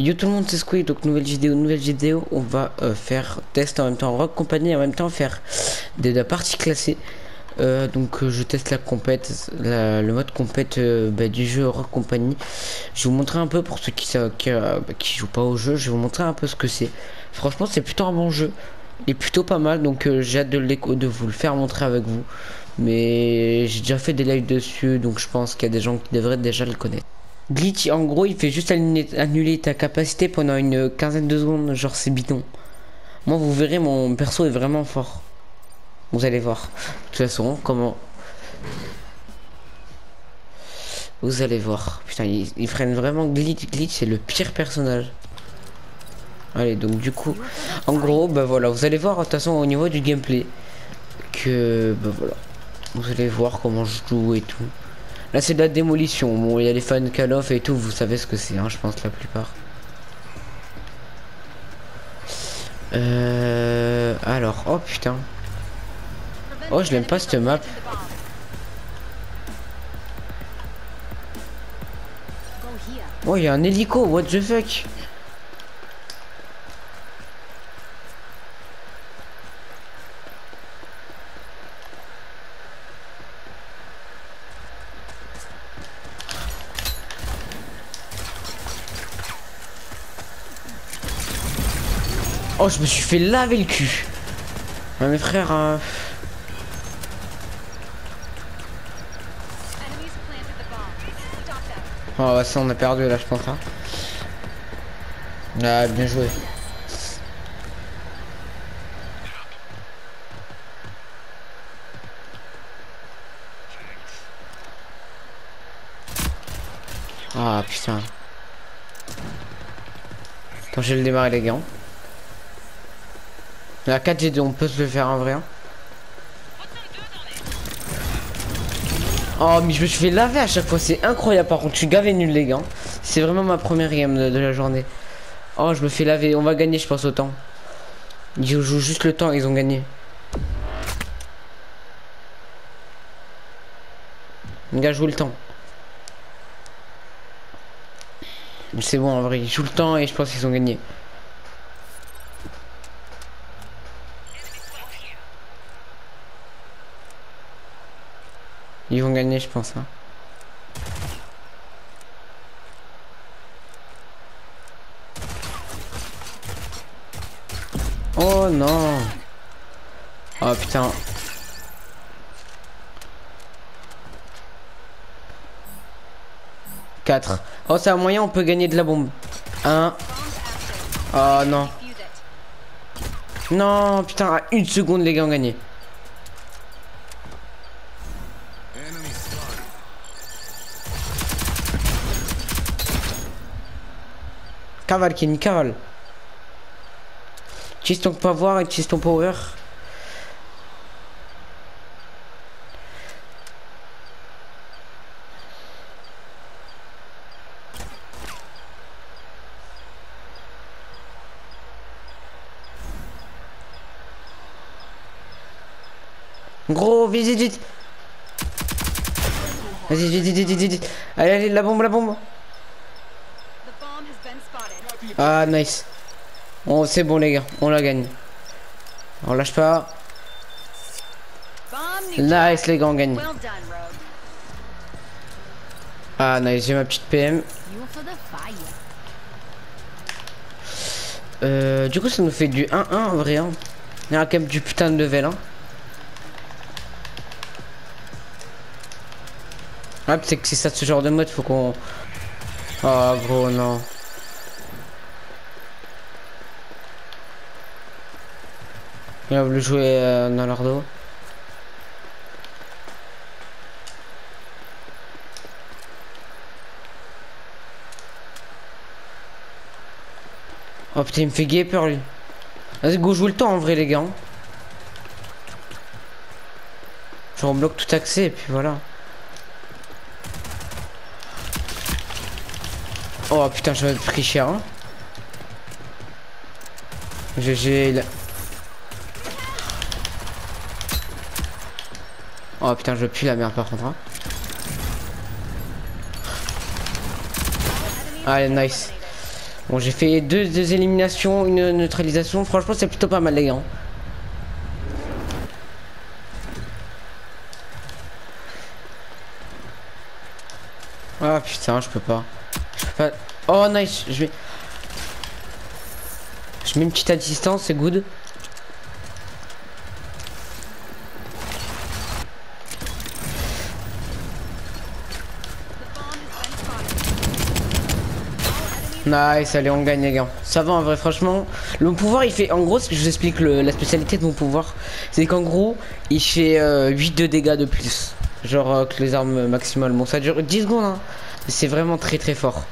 Yo tout le monde, c'est Squid, donc nouvelle vidéo, nouvelle vidéo, on va euh, faire test en même temps rock compagnie, en même temps faire de la partie classée. Euh, donc euh, je teste la compète, le mode compète bah, du jeu rock compagnie. Je vais vous montrer un peu pour ceux qui, euh, bah, qui jouent pas au jeu, je vais vous montrer un peu ce que c'est. Franchement c'est plutôt un bon jeu, est plutôt pas mal, donc j'ai hâte de, de vous le faire montrer avec vous. Mais j'ai déjà fait des lives dessus, donc je pense qu'il y a des gens qui devraient déjà le connaître. Glitch, en gros, il fait juste annuler, ta capacité pendant une quinzaine de secondes, genre c'est bidon. Moi, vous verrez, mon perso est vraiment fort. Vous allez voir. De toute façon, comment... Vous allez voir. Putain, il, il freine vraiment Glitch. Glitch, c'est le pire personnage. Allez, donc du coup, en gros, bah voilà, vous allez voir, de toute façon, au niveau du gameplay, que, bah voilà. Vous allez voir comment je joue et tout. Là c'est de la démolition. Bon, il y a les fans Call of et tout, vous savez ce que c'est, hein, je pense la plupart. Euh... Alors, oh putain. Oh, je l'aime pas cette map. Oh, il y a un hélico, what the fuck? Oh, je me suis fait laver le cul. Ouais, mes frères... euh. Oh, ouais, ça on a perdu là, je pense. Hein. Ah, bien joué. Ah putain. Attends, je vais le démarrer les gars. La 4 G2, on peut se le faire en vrai. hein. Oh mais je me suis fait laver à chaque fois, c'est incroyable par contre, je suis gavé nul les gars. C'est vraiment ma première game de, la journée. Oh je me fais laver, on va gagner je pense au temps. Ils jouent juste le temps, ils ont gagné. Les gars jouent le temps. C'est bon en vrai, ils jouent le temps et je pense qu'ils ont gagné. Ils vont gagner je pense. hein. Oh non Oh putain Quatre. Oh c'est un moyen on peut gagner de la bombe. Un. Oh non. Non putain à une seconde les gars ont gagné. Cavale Kenny, cavale. Utilise ton pouvoir et utilise ton power. Gros, vite, vite. Vas-y, vite, vite, vite, vite. Allez, allez, la bombe, la bombe. Ah, nice. Oh, c'est bon, les gars, on la gagne. On lâche pas. Nice, les gars, on gagne. Ah, nice, j'ai ma petite PM. Euh, du coup, ça nous fait du 1-1 en vrai. Hein. Il y a quand même du putain de level. Hein. Ah, c'est que c'est ça, ce genre de mode, faut qu'on. Oh, gros, non. Ils va le jouer euh, dans leur dos. Oh putain, il me fait gay peur lui. Vas-y, go, joue le temps en vrai, les gars. hein. On bloque tout accès et puis voilà. Oh putain, je vais être pris cher. Hein. GG, il a... Oh putain, je pue la merde par contre. hein. Allez, nice. Bon, j'ai fait deux, deux éliminations, une neutralisation. Franchement, c'est plutôt pas mal, les gars. Ah putain, je peux pas. Je peux pas. Oh nice, je vais. Je mets une petite assistance, c'est good. Nice, allez, on gagne, les gars. Ça va en vrai, franchement. Le pouvoir, il fait. En gros, je vous explique la spécialité de mon pouvoir. C'est qu'en gros, il fait euh, 8 de dégâts de plus. Genre euh, que les armes maximales. Bon, ça dure 10 secondes, hein. C'est vraiment très très fort.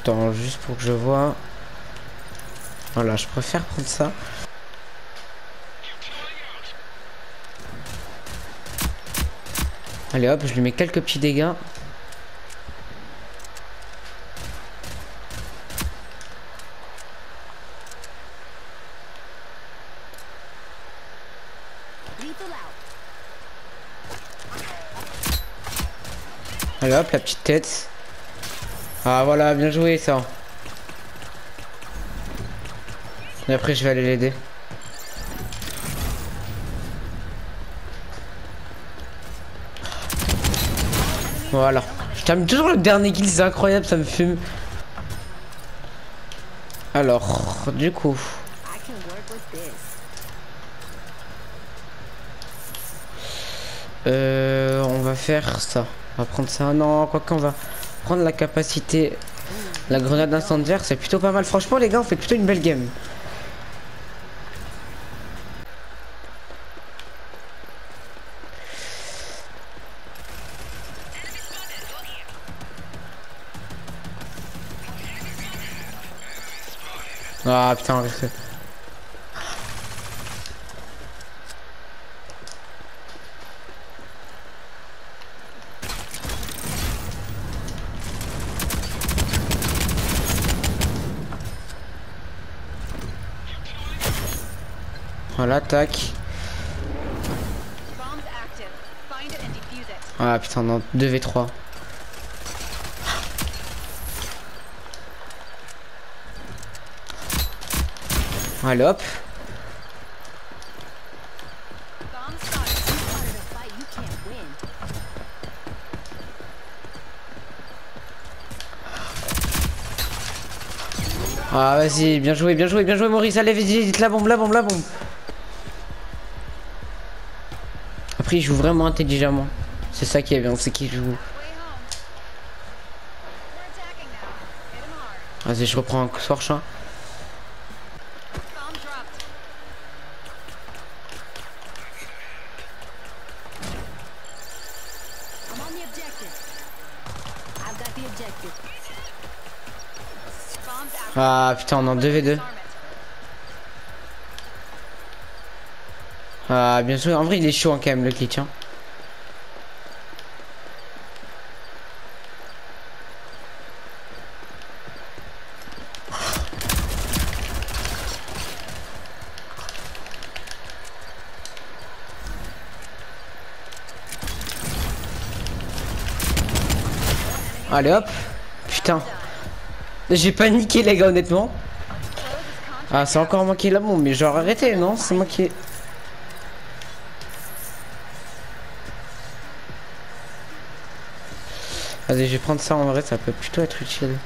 Attends, juste pour que je vois. Voilà, je préfère prendre ça. Allez hop, je lui mets quelques petits dégâts. Allez hop, la petite tête. Ah voilà, bien joué ça. Et après, je vais aller l'aider. Voilà. Je termine toujours le dernier kill, c'est incroyable, ça me fume. Alors, du coup. Euh, on va faire ça. On va prendre ça. Non, quoi qu'on va prendre la capacité. La grenade incendiaire, c'est plutôt pas mal. Franchement, les gars, on fait plutôt une belle game. Ah putain, reste. Voilà, tac. Ah putain, non, 2v3. Can't win. Ah vas-y, bien joué, bien joué, bien joué Maurice, allez vas-y, vite la bombe, la bombe, la bombe. Après il joue vraiment intelligemment. C'est ça qui est bien, c'est qu'il joue. Vas-y, je reprends un torche. hein. Bomb dropped. I'm on the objective. I've got the objective. Bomb's active. Ah putain, on est en 2v2. Disarm it. Ah bien sûr, en vrai il est chaud hein, quand même le glitch. Hein. Allez hop Putain J'ai paniqué les gars honnêtement Ah c'est encore moi qui la mais genre arrêtez non? C'est moi qui. Vas-y je vais prendre ça en vrai ça peut plutôt être utile.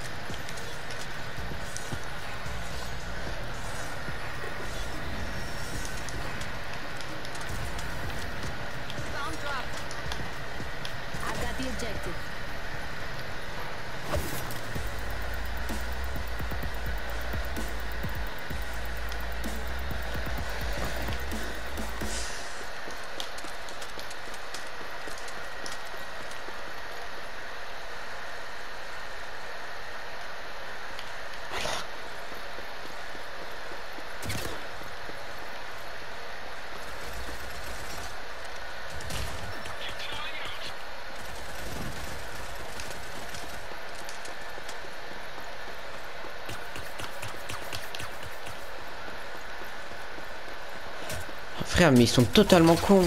Frère mais ils sont totalement cons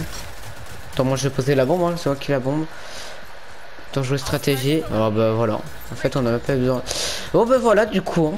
Attends, moi je vais poser la bombe, hein, c'est moi qui la bombe. Attends, jouer stratégie. Oh bah voilà. En fait, on n'a pas besoin. Bon bah voilà, du coup. hein.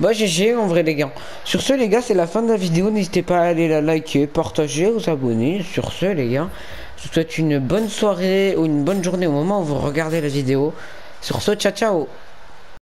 Bah GG en vrai les gars. Sur ce les gars c'est la fin de la vidéo. N'hésitez pas à aller la liker, partager, vous abonner. Sur ce les gars, je vous souhaite une bonne soirée ou une bonne journée au moment où vous regardez la vidéo. Sur ce, ciao ciao